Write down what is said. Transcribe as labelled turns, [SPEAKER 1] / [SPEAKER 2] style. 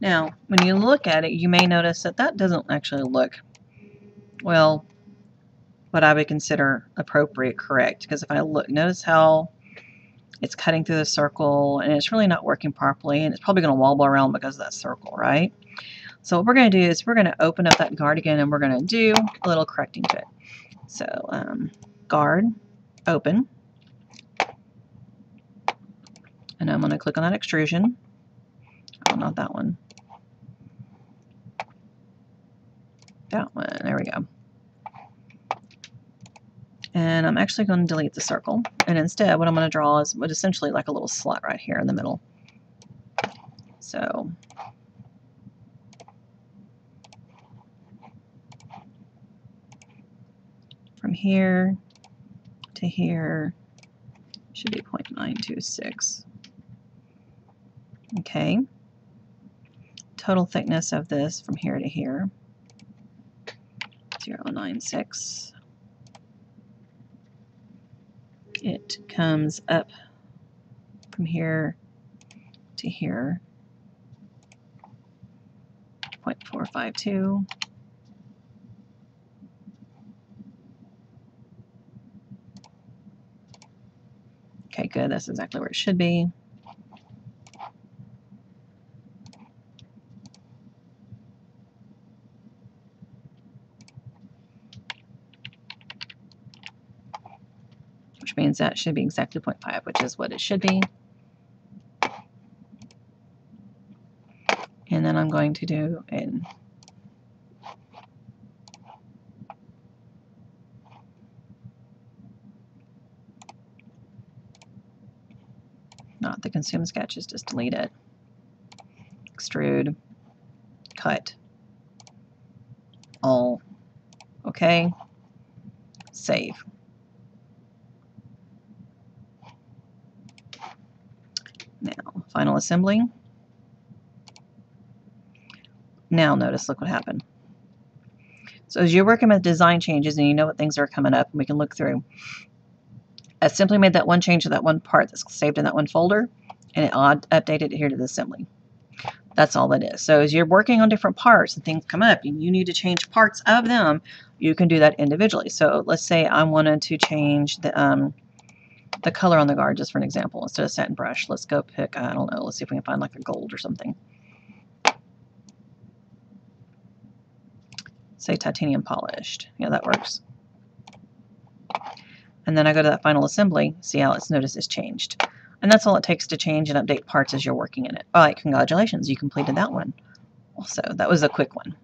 [SPEAKER 1] Now, when you look at it, you may notice that that doesn't actually look, well, what I would consider appropriate correct. Because if I look, notice how it's cutting through the circle and it's really not working properly and it's probably going to wobble around because of that circle, right? So what we're going to do is we're going to open up that guard again and we're going to do a little correcting to it. So um, guard, open, and I'm going to click on that extrusion. Oh, not that one. That one, there we go. And I'm actually going to delete the circle. And instead, what I'm going to draw is what essentially like a little slot right here in the middle. So from here to here should be 0.926. Okay. Total thickness of this from here to here, 0.96. It comes up from here to here, 0.452. Okay, good. That's exactly where it should be. Which means that should be exactly 0.5, which is what it should be. And then I'm going to do in not the consume sketches, just delete it. Extrude, cut, all, okay, save. Now, final assembly. Now notice, look what happened. So as you're working with design changes and you know what things are coming up, and we can look through, I simply made that one change to that one part that's saved in that one folder, and it updated it here to the assembly. That's all it is. So as you're working on different parts and things come up and you need to change parts of them, you can do that individually. So let's say I wanted to change the, um, the color on the guard, just for an example. Instead of satin brush, let's go pick, I don't know, let's see if we can find like a gold or something. Say titanium polished. Yeah, that works and then I go to that final assembly, see how it's notice it's changed. And that's all it takes to change and update parts as you're working in it. All right, congratulations, you completed that one. Also, that was a quick one.